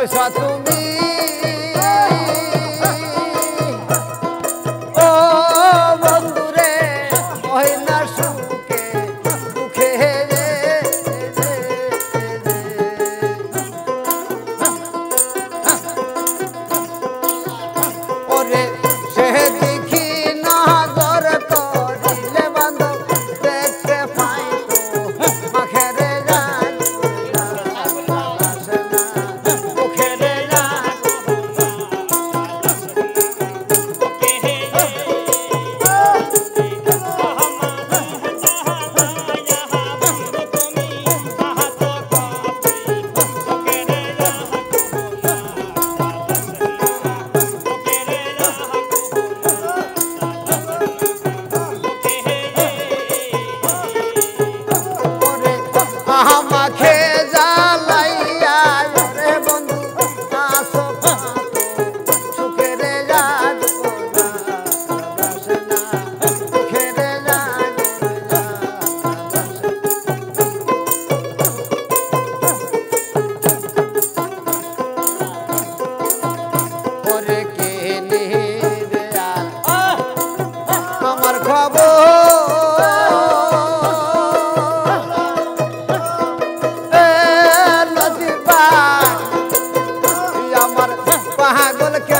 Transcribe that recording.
coisa do ಮನಕ